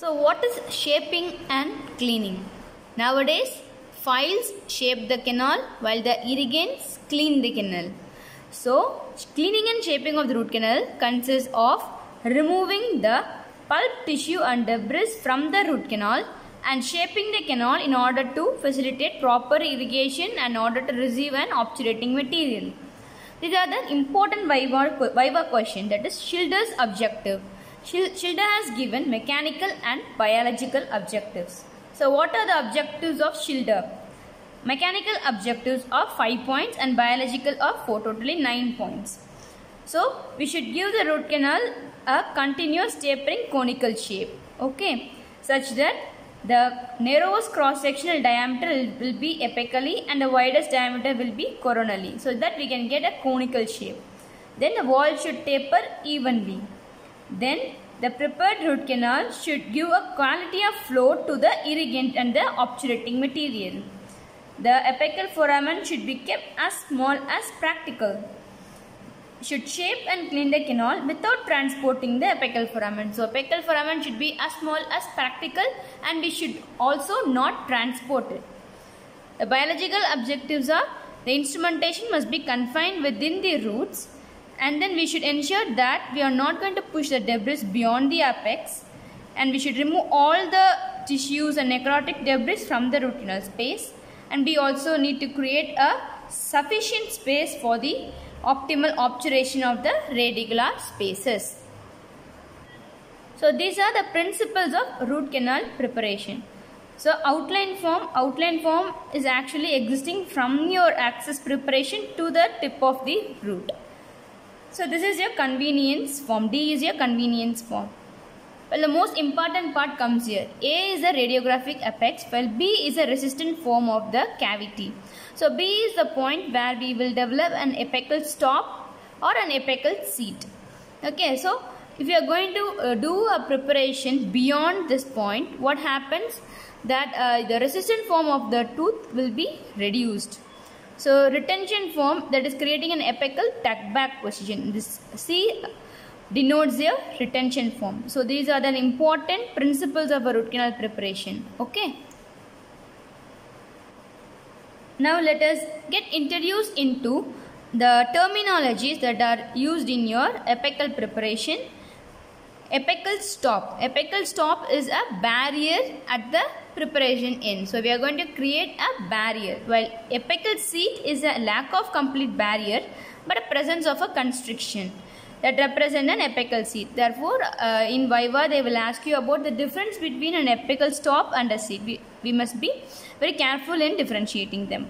So what is shaping and cleaning? Nowadays, files shape the canal while the irrigants clean the canal. So cleaning and shaping of the root canal consists of removing the pulp tissue and debris from the root canal and shaping the canal in order to facilitate proper irrigation and in order to receive an obturating material. These are the important Viva, Viva question that is Schilder's objective. Schilder has given mechanical and biological objectives. So what are the objectives of Schilder? Mechanical objectives are 5 points and biological are 4, totally 9 points. So we should give the root canal a continuous tapering conical shape. Okay. Such that the narrowest cross-sectional diameter will be apically and the widest diameter will be coronally. So that we can get a conical shape. Then the wall should taper evenly. Then the prepared root canal should give a quality of flow to the irrigant and the obturating material. The apical foramen should be kept as small as practical. Should shape and clean the canal without transporting the apical foramen. So apical foramen should be as small as practical and we should also not transport it. The biological objectives are the instrumentation must be confined within the roots and then we should ensure that we are not going to push the debris beyond the apex and we should remove all the tissues and necrotic debris from the root canal space and we also need to create a sufficient space for the optimal obturation of the radicular spaces. So these are the principles of root canal preparation. So outline form, outline form is actually existing from your axis preparation to the tip of the root. So this is your convenience form. D is your convenience form. Well, the most important part comes here. A is the radiographic apex, while B is a resistant form of the cavity. So B is the point where we will develop an apical stop or an apical seat. Okay, so if you are going to uh, do a preparation beyond this point, what happens? That uh, the resistant form of the tooth will be reduced. So retention form that is creating an apical tuck back position. This C denotes a retention form. So these are the important principles of a root canal preparation. Okay. Now let us get introduced into the terminologies that are used in your apical preparation. Apical stop. Apical stop is a barrier at the preparation in. So we are going to create a barrier. While apical seat is a lack of complete barrier but a presence of a constriction that represent an apical seat. Therefore, uh, in Viva they will ask you about the difference between an apical stop and a seat. We, we must be very careful in differentiating them.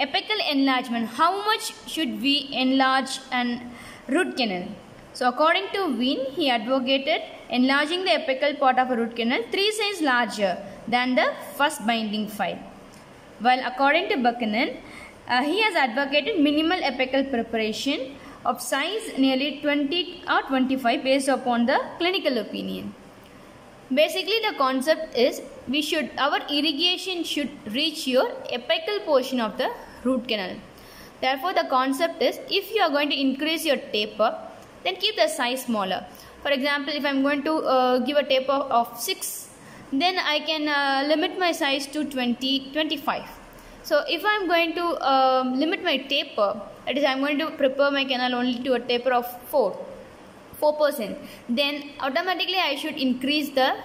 Apical enlargement. How much should we enlarge an root canal? So according to Weine, he advocated enlarging the apical part of a root canal three sizes larger than the first binding file. While according to Buchanan, uh, he has advocated minimal apical preparation of size nearly 20 or 25 based upon the clinical opinion. Basically the concept is we should our irrigation should reach your apical portion of the root canal. Therefore the concept is if you are going to increase your taper then keep the size smaller. For example if I am going to uh, give a taper of 6 then I can uh, limit my size to 20 25. So if I am going to um, limit my taper that is I am going to prepare my canal only to a taper of 4 4% then automatically I should increase the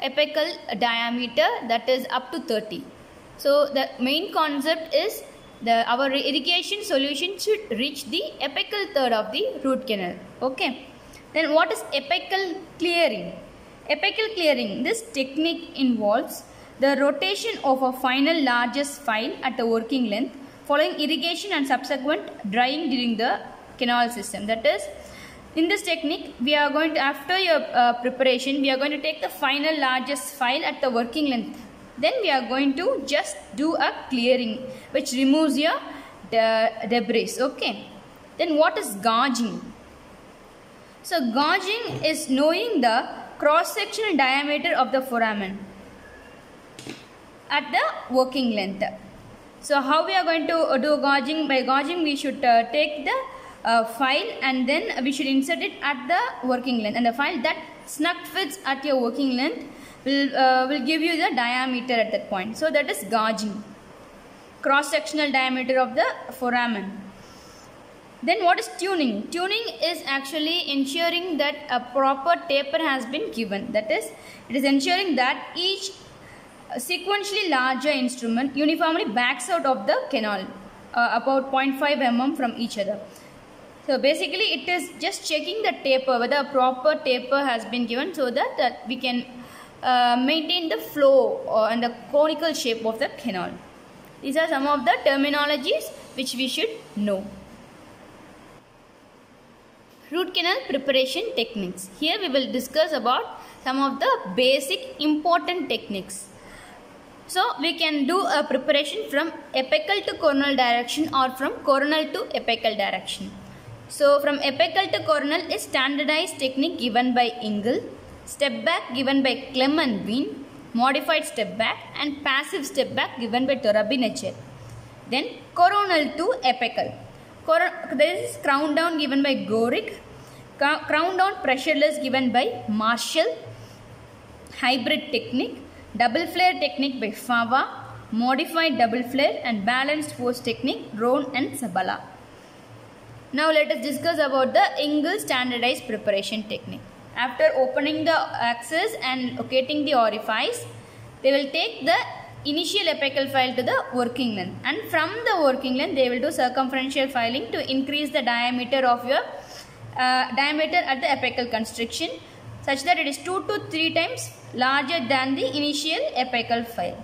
apical diameter that is up to 30 so the main concept is the our irrigation solution should reach the apical third of the root canal okay? Then what is apical clearing apical clearing this technique involves the rotation of a final largest file at a working length following irrigation and subsequent drying during the canal system. That is, in this technique, we are going to, after your uh, preparation, we are going to take the final largest file at the working length. Then we are going to just do a clearing, which removes your de debris. Okay. Then what is gauging? So gauging is knowing the cross-sectional diameter of the foramen at the working length. So how we are going to do gauging? By gauging we should uh, take the uh, file and then we should insert it at the working length and the file that snug fits at your working length will, uh, will give you the diameter at that point. So that is gauging. Cross-sectional diameter of the foramen. Then what is tuning? Tuning is actually ensuring that a proper taper has been given. That is, it is ensuring that each sequentially larger instrument uniformly backs out of the canal uh, about 0.5 mm from each other. So basically it is just checking the taper whether a proper taper has been given so that, we can uh, maintain the flow uh, and the conical shape of the canal. These are some of the terminologies which we should know. Root canal preparation techniques. Here we will discuss about some of the basic important techniques. So we can do a preparation from apical to coronal direction or from coronal to apical direction. So from apical to coronal is standardized technique given by Ingle, step back given by Clement Weine, modified step back and passive step back given by Torabinejad. Then coronal to apical. There is crown down given by Goericke, crown down pressureless given by Marshall, hybrid technique, double flare technique by Fava, modified double flare and balanced force technique Roane and Sabala. Now let us discuss about the Ingle standardized preparation technique. After opening the axis and locating the orifice, they will take the initial apical file to the working length and from the working length they will do circumferential filing to increase the diameter of your uh, diameter at the apical constriction such that it is 2 to 3 times larger than the initial apical file.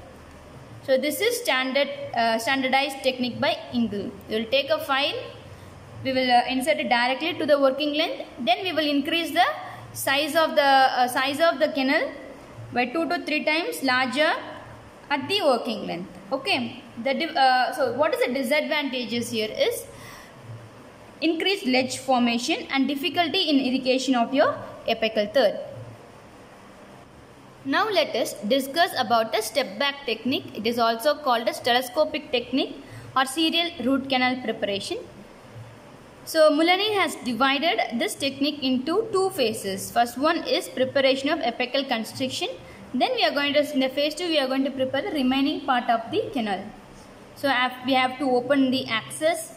So this is standard uh, standardized technique by Ingle. We will take a file we will uh, insert it directly to the working length then we will increase the size of the uh, size of the canal by 2 to 3 times larger at the working length. Okay? The uh, so what is the disadvantages here is increased ledge formation and difficulty in irrigation of your apical third. Now let us discuss about the step back technique. It is also called as telescopic technique or serial root canal preparation. So Mullaney has divided this technique into two phases. First one is preparation of apical constriction. Then we are going to, in the phase 2, we are going to prepare the remaining part of the canal. So we have to open the axis,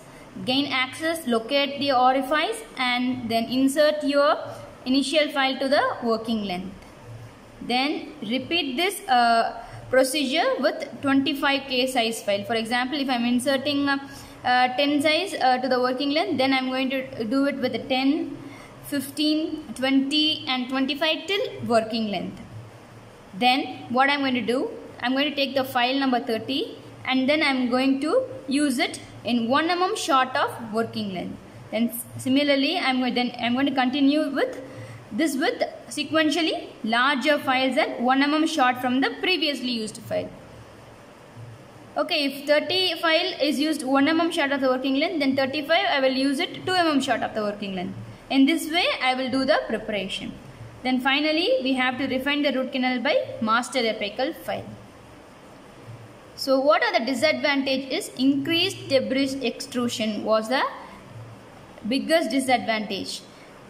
gain access, locate the orifice and then insert your initial file to the working length. Then repeat this uh, procedure with 25k size file. For example, if I am inserting uh, uh, 10 size uh, to the working length then I'm going to do it with a 10 15 20 and 25 till working length then what I'm going to do I'm going to take the file number 30 and then I'm going to use it in 1 mm short of working length then similarly I'm going then I'm going to continue with this with sequentially larger files and 1 mm short from the previously used file Okay, if 30 file is used 1 mm short of the working length, then 35 I will use it 2 mm short of the working length. In this way, I will do the preparation. Then finally, we have to refine the root canal by master apical file. So what are the disadvantages? Increased debris extrusion was the biggest disadvantage.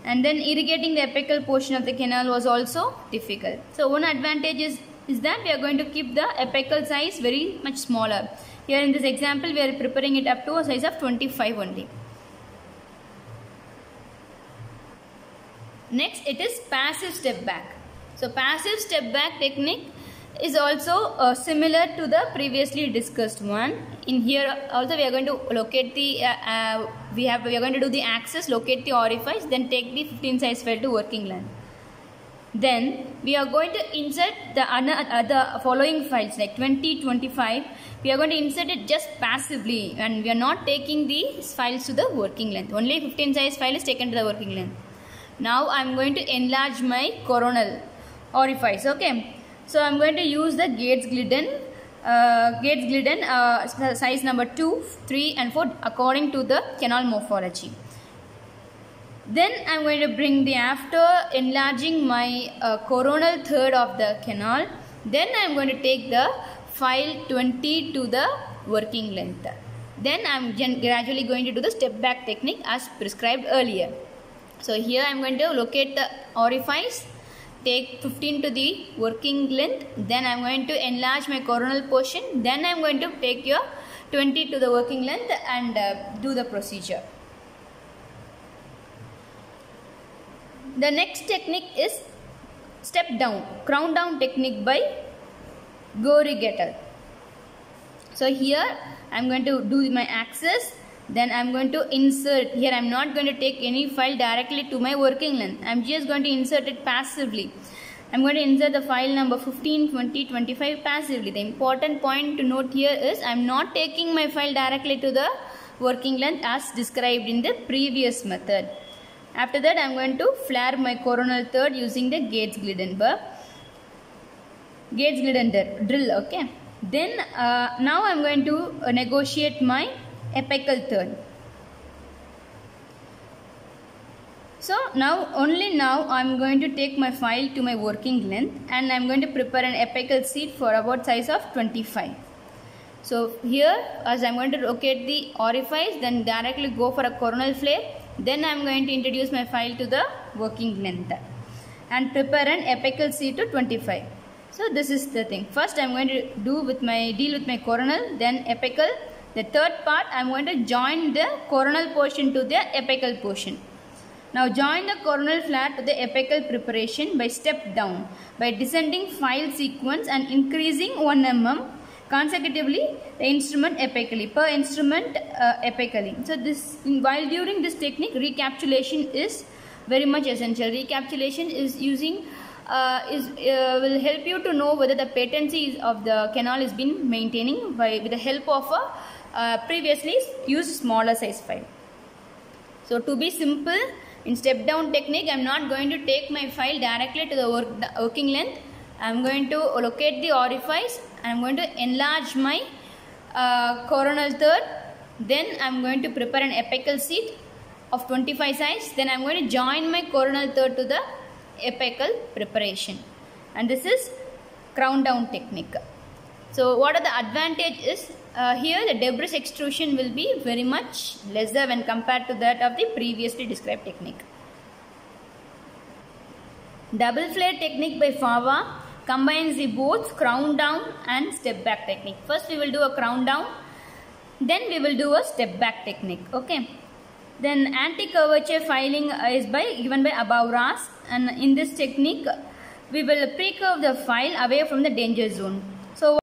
And then irrigating the apical portion of the canal was also difficult. So one advantage is is that we are going to keep the apical size very much smaller. Here in this example, we are preparing it up to a size of 25 only. Next, it is passive step back. So, passive step back technique is also uh, similar to the previously discussed one. In here, also we are going to locate the, uh, uh, we have, we are going to do the axis, locate the orifice, then take the 15 size file to working length. Then we are going to insert the other following files like 20, 25. We are going to insert it just passively and we are not taking these files to the working length. Only 15 size file is taken to the working length. Now I am going to enlarge my coronal orifice. Okay. So I am going to use the Gates Glidden uh, Gates Glidden uh, size number 2, 3 and 4 according to the canal morphology. Then I am going to bring the after enlarging my uh, coronal third of the canal. Then I am going to take the file 20 to the working length. Then I am gradually going to do the step back technique as prescribed earlier. So here I am going to locate the orifice, take 15 to the working length then I'm going to enlarge my coronal portion then I'm going to take your 20 to the working length and uh, do the procedure. The next technique is step down, crown down technique by Goerig et al. So here I am going to do my axis then I am going to insert here I am not going to take any file directly to my working length. I am just going to insert it passively. I am going to insert the file number 15 20 25 passively. The important point to note here is I am not taking my file directly to the working length as described in the previous method. After that I am going to flare my coronal third using the Gates Glidenberg Gates Glidden drill okay? Then uh, now I am going to negotiate my apical third. So now only now I am going to take my file to my working length and I am going to prepare an apical seat for about size of 25. So here as I am going to locate the orifice then directly go for a coronal flare then I am going to introduce my file to the working length and prepare an apical seat to 25. So this is the thing. First I am going to do with my deal with my coronal then apical the third part I am going to join the coronal portion to the apical portion. Now join the coronal flat to the apical preparation by step down by descending file sequence and increasing 1 mm consecutively the instrument apically per instrument uh, apically. So this while during this technique recapitulation is very much essential. Recapitulation is using uh, is uh, will help you to know whether the patency of the canal is been maintaining by with the help of a uh, previously used smaller size file. So to be simple, in step down technique, I am not going to take my file directly to the, work, the working length. I am going to locate the orifice. I am going to enlarge my uh, coronal third. Then I am going to prepare an apical seat of 25 size. Then I am going to join my coronal third to the apical preparation. And this is crown down technique. So what are the advantages? Uh, here the debris extrusion will be very much lesser when compared to that of the previously described technique. Double flare technique by Fava combines the both crown down and step back technique. First we will do a crown down, then we will do a step back technique. Okay. Then anti-curvature filing is by given by Abou-Rass and in this technique we will pre-curve the file away from the danger zone. So